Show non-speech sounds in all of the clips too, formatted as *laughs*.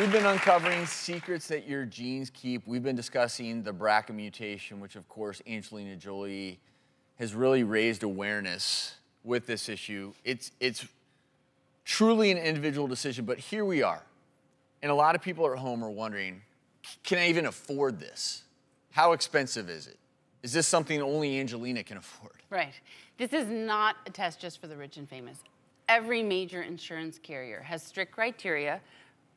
We've been uncovering secrets that your genes keep. We've been discussing the BRCA mutation, which, of course, Angelina Jolie has really raised awareness with this issue. It's, it's truly an individual decision, but here we are. And a lot of people at home are wondering can I even afford this? How expensive is it? Is this something only Angelina can afford? Right. This is not a test just for the rich and famous. Every major insurance carrier has strict criteria,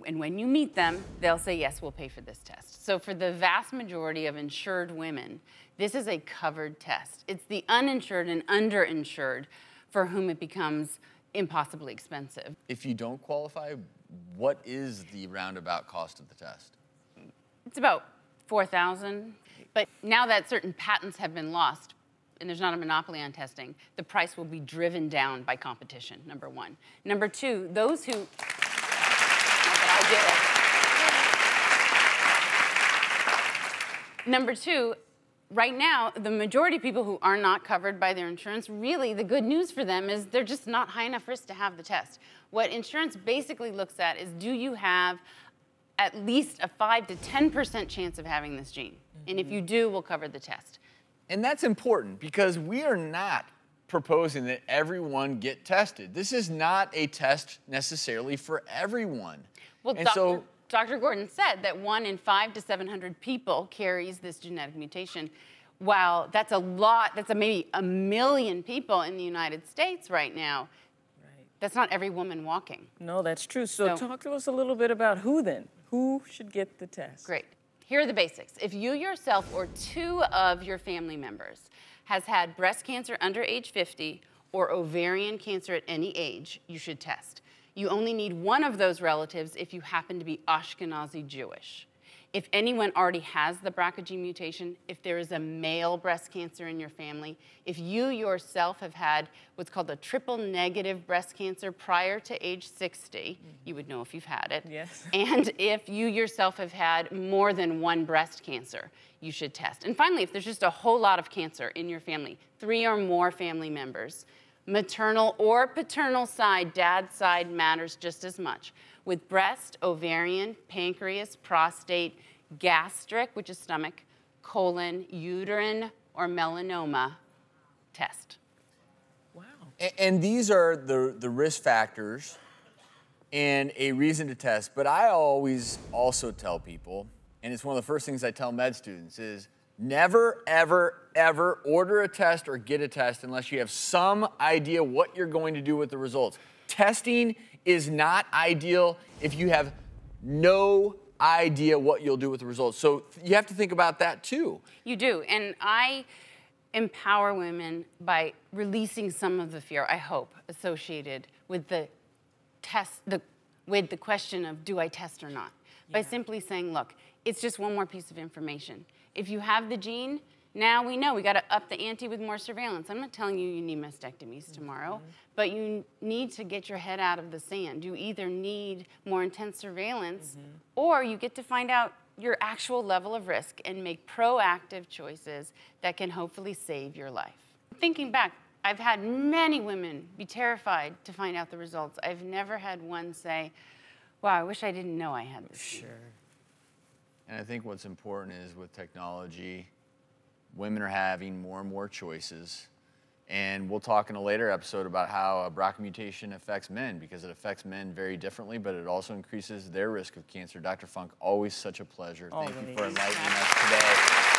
and when you meet them, they'll say, yes, we'll pay for this test. So for the vast majority of insured women, this is a covered test. It's the uninsured and underinsured for whom it becomes impossibly expensive. If you don't qualify, what is the roundabout cost of the test? It's about 4,000. But now that certain patents have been lost, and there's not a monopoly on testing, the price will be driven down by competition, number one. Number two, those who, not that I did it. Number two, right now, the majority of people who are not covered by their insurance, really the good news for them is they're just not high enough risk to have the test. What insurance basically looks at is do you have at least a 5 to 10% chance of having this gene? Mm -hmm. And if you do, we'll cover the test. And that's important because we are not proposing that everyone get tested. This is not a test necessarily for everyone. Well, and Dr. so Dr. Gordon said that one in five to 700 people carries this genetic mutation. Wow, that's a lot, that's a maybe a million people in the United States right now. Right. That's not every woman walking. No, that's true. So, so talk to us a little bit about who then. Who should get the test? Great. Here are the basics. If you yourself or two of your family members has had breast cancer under age 50 or ovarian cancer at any age, you should test. You only need one of those relatives if you happen to be Ashkenazi Jewish. If anyone already has the BRCA gene mutation, if there is a male breast cancer in your family, if you yourself have had what's called a triple negative breast cancer prior to age 60, mm -hmm. you would know if you've had it. Yes. *laughs* And if you yourself have had more than one breast cancer, you should test. And finally, if there's just a whole lot of cancer in your family, three or more family members, maternal or paternal side, dad's side matters just as much with breast, ovarian, pancreas, prostate, gastric, which is stomach, colon, uterine, or melanoma test. Wow. And, and these are the, the risk factors and a reason to test. But I always also tell people, and it's one of the first things I tell med students, is never, ever, ever order a test or get a test unless you have some idea what you're going to do with the results. Testing is not ideal if you have no idea what you'll do with the results. So you have to think about that too. You do. And I empower women by releasing some of the fear, I hope, associated with the test, the, with the question of do I test or not? Yeah. By simply saying, look, it's just one more piece of information. If you have the gene, now we know we got to up the ante with more surveillance. I'm not telling you you need mastectomies tomorrow, mm -hmm. but you need to get your head out of the sand. You either need more intense surveillance mm -hmm. or you get to find out your actual level of risk and make proactive choices that can hopefully save your life. Thinking back, I've had many women be terrified to find out the results. I've never had one say, wow, I wish I didn't know I had this. Sure. And I think what's important is with technology, women are having more and more choices. And we'll talk in a later episode about how a BRCA mutation affects men because it affects men very differently, but it also increases their risk of cancer. Dr. Funk, always such a pleasure. Thank you for enlightening us today.